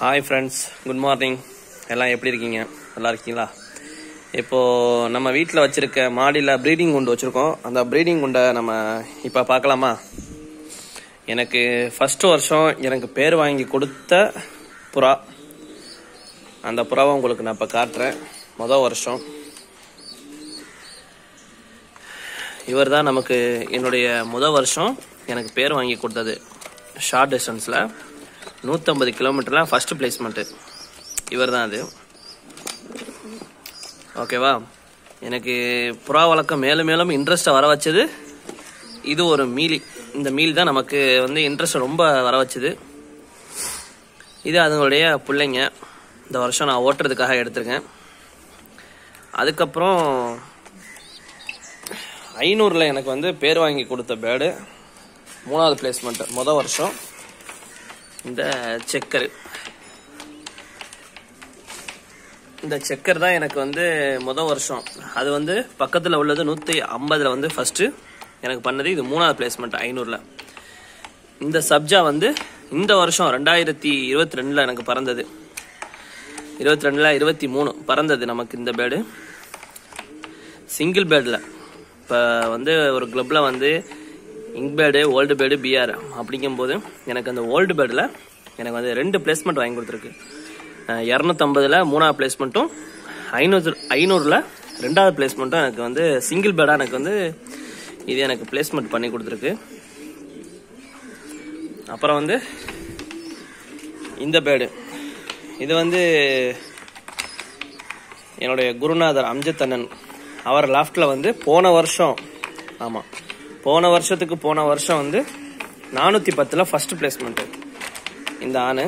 Hi friends good morning எல்லாம் எப்படி இருக்கீங்க? நல்லா இருக்கீங்களா? இப்போது நம்ம வீட்டில் வச்சுருக்க மாடியில் ப்ரீடிங் குண்டு வச்சுருக்கோம். அந்த ப்ரீடிங் குண்டை நம்ம இப்போ பார்க்கலாமா? எனக்கு ஃபஸ்ட்டு வருஷம் எனக்கு பேர் வாங்கி கொடுத்த புறா. அந்த புறாவை உங்களுக்கு நான் இப்போ காட்டுறேன். மொதல் வருஷம். இவர் தான் நமக்கு என்னுடைய முதல் வருஷம் எனக்கு பேர் வாங்கி கொடுத்தது. ஷார்ட் டிஸ்டன்ஸில் நூற்றம்பது கிலோமீட்டர்லாம் ஃபஸ்ட்டு பிளேஸ்மெண்ட்டு இவர் தான் அது ஓகேவா எனக்கு புறா வழக்கம் மேலும் மேலும் இன்ட்ரெஸ்ட்டை வர வச்சது இது ஒரு மீலி. இந்த மீல் தான் நமக்கு வந்து இன்ட்ரெஸ்ட் ரொம்ப வர வச்சது. இது அதுங்களுடைய பிள்ளைங்க. இந்த வருஷம் நான் ஓட்டுறதுக்காக எடுத்திருக்கேன். அதுக்கப்புறம் ஐநூறில் எனக்கு வந்து பேர் வாங்கி கொடுத்த பேர்டு மூணாவது பிளேஸ்மெண்ட்டு மொதல் வருஷம். இந்த செக்கரு. இந்த செக்கர் தான் எனக்கு வந்து மொதல் வருஷம். அது வந்து பக்கத்தில் உள்ளது நூற்றி ஐம்பதில் வந்து ஃபஸ்ட்டு எனக்கு பண்ணது இது மூணாவது பிளேஸ்மெண்ட் ஐநூறில். இந்த சப்ஜா வந்து இந்த வருஷம் ரெண்டாயிரத்தி இருபத்தி ரெண்டில் எனக்கு பறந்தது. இருபத்தி ரெண்டில் இருபத்தி மூணு பறந்தது நமக்கு இந்த பேர்டு சிங்கிள் பேர்டில் இப்போ வந்து ஒரு கிளப்பில் வந்து ink pad old pad PR அப்படிங்கும்போது எனக்கு அந்த ஓல்டு பேடில் எனக்கு வந்து ரெண்டு பிளேஸ்மெண்ட் வாங்கி கொடுத்துருக்கு. இரநூத்தம்பதில் மூணாவது பிளேஸ்மெண்ட்டும் ஐநூறு ஐநூறில் ரெண்டாவது பிளேஸ்மெண்ட்டும் எனக்கு வந்து சிங்கிள் பேடாக எனக்கு வந்து இது எனக்கு பிளேஸ்மெண்ட் பண்ணி கொடுத்துருக்கு. அப்புறம் வந்து இந்த பேடு இது வந்து என்னுடைய குருநாதர் அம்ஜத் அண்ணன் அவர் லாஃப்டில் வந்து போன வருஷம் ஆமாம் போன வருஷத்துக்கு போன வருஷம் வந்து நானூற்றி பத்தில் ஃபஸ்ட்டு பிளேஸ்மெண்ட்டு இந்த ஆணு.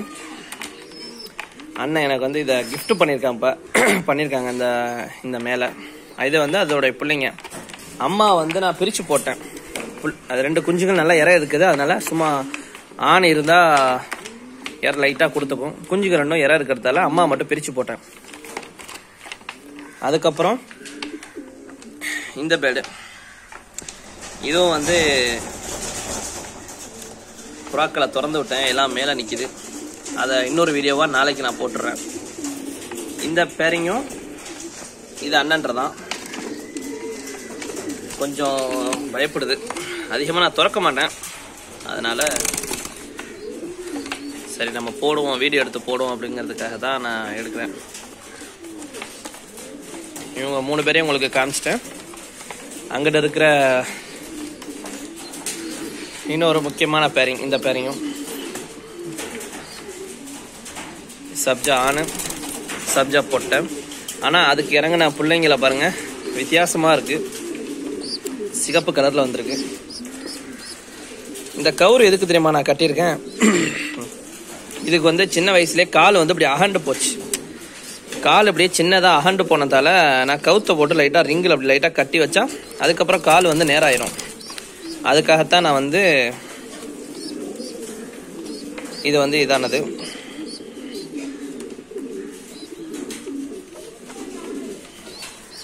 அண்ணன் எனக்கு வந்து இதை கிஃப்ட் பண்ணியிருக்கான் இப்போ பண்ணியிருக்காங்க இந்த இந்த மேலே. இது வந்து அதோடைய பிள்ளைங்க. அம்மா வந்து நான் பிரித்து போட்டேன். புல் அது ரெண்டு குஞ்சுகள் நல்லா இற இருக்குது. அதனால சும்மா ஆண் இருந்தால் இற லைட்டாக கொடுத்துக்கும் குஞ்சுகள் ரெண்டும் இற இருக்கிறதால அம்மா மட்டும் பிரித்து போட்டேன். அதுக்கப்புறம் இந்த பேடு இதுவும் வந்து புறாக்களை திறந்து விட்டேன். எல்லாம் மேலே நிற்கிது அதை இன்னொரு வீடியோவாக நாளைக்கு நான் போட்டுடுறேன் இந்த பேரிங்கும் இது அண்ணன்றதான். கொஞ்சம் பயப்படுது. அதிகமாக நான் திறக்க மாட்டேன். அதனால் சரி நம்ம போடுவோம். வீடியோ எடுத்து போடுவோம் அப்படிங்கிறதுக்காக தான் நான் எடுக்கிறேன். இவங்க மூணு பேரையும் உங்களுக்கு காமிச்சிட்டேன். அங்கிட்ட இருக்கிற இன்னொரு முக்கியமான பேரிங் இந்த பேரிங்கும் சப்ஜா ஆணு சப்ஜா பொட்டை. ஆனால் அதுக்கு இறங்கின பிள்ளைங்கள பாருங்க வித்தியாசமாக இருக்குது சிகப்பு கலரில் வந்திருக்கு. இந்த கவுரு எதுக்கு தெரியுமா நான் கட்டியிருக்கேன்? இதுக்கு வந்து சின்ன வயசுலேயே கால் வந்து இப்படி அகண்டு போச்சு. கால் இப்படியே சின்னதாக அகண்டு போனதால் நான் கவுத்தை போட்டு லைட்டாக ரிங்கில் அப்படி லைட்டாக கட்டி வச்சா அதுக்கப்புறம் கால் வந்து நேராயிரும். அதுக்காகத்தான் நான் வந்து இது வந்து இதானது.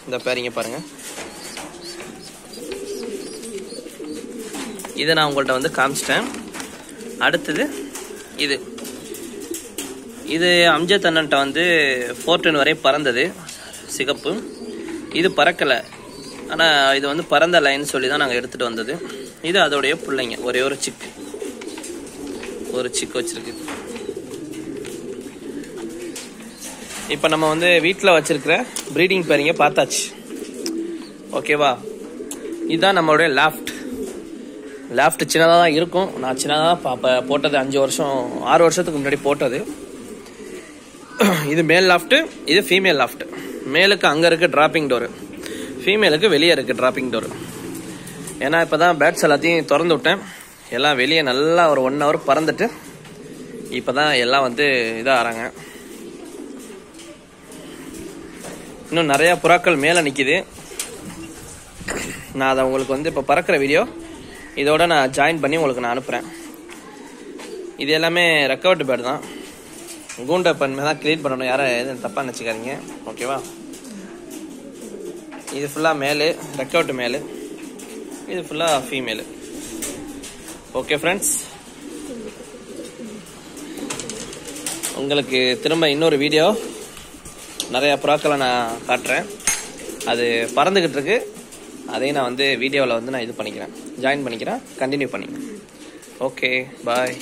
இந்த பேரிங்க பாருங்க. இதை நான் உங்கள்கிட்ட வந்து காமிச்சிட்டேன். அடுத்தது இது. இது அம்ஜத் அண்ணன்ட்ட வந்து ஃபோர்டன் வரை பறந்தது. சிகப்பு. இது பறக்கலை. ஆனால் இது வந்து பறந்த லைன் சொல்லி தான் நாங்கள் எடுத்துகிட்டு வந்தது. இது அதோடைய பிள்ளைங்க. ஒரே ஒரு சிக்கு. ஒரு சிக்கு வச்சிருக்கு. இப்போ நம்ம வந்து வீட்டில் வச்சிருக்கிற ப்ரீடிங் பேரிங்க பார்த்தாச்சு. ஓகேவா இதுதான் நம்மளுடைய லாஃப்ட் லாஃப்ட் சின்னதாக தான் இருக்கும். நான் சின்னதாக பாப்ப போட்டது அஞ்சு வருஷம் ஆறு வருஷத்துக்கு முன்னாடி போட்டது. இது மேல் லாஃப்ட்டு இது ஃபீமேல் லாஃப்ட் மேலுக்கு அங்கே இருக்குது டிராப்பிங் டோரு ஃபீமேலுக்கு வெளியே இருக்குது டிராப்பிங் டோர் ஏன்னா இப்போ தான் பேட்ஸ் எல்லாத்தையும் திறந்து விட்டேன். எல்லாம் வெளியே நல்லா ஒரு ஒன் ஹவர் பறந்துட்டு இப்போ தான் எல்லாம் வந்து இதாக ஆறாங்க இன்னும் நிறையா புறாக்கள் மேலே நிற்கிது நான் அதை உங்களுக்கு வந்து இப்போ பறக்கிற வீடியோ இதோட நான் ஜாயின் பண்ணி உங்களுக்கு நான் அனுப்புகிறேன் இது எல்லாமே ரெக்கவர்டு பேர்டு தான். கூண்டை பண்ணி தான் க்ளீன் பண்ணணும். யாரும் எதுவும் தப்பாக நினச்சிக்காதீங்க. ஓகேவா இது ஃபுல்லாக மேலே ரெக்கவர்டு மேலே. இது ஃபுல்லாக ஃபீமேலு ஓகே ஃப்ரெண்ட்ஸ் உங்களுக்கு திரும்ப இன்னொரு வீடியோ நிறையா புறாக்களை நான் காட்டுறேன். அது பறந்துக்கிட்டு இருக்கு. அதையும் நான் வந்து வீடியோவில் வந்து நான் இது பண்ணிக்கிறேன். ஜாயின் பண்ணிக்கிறேன். கண்டினியூ பண்ணிக்கிறேன். Okay bye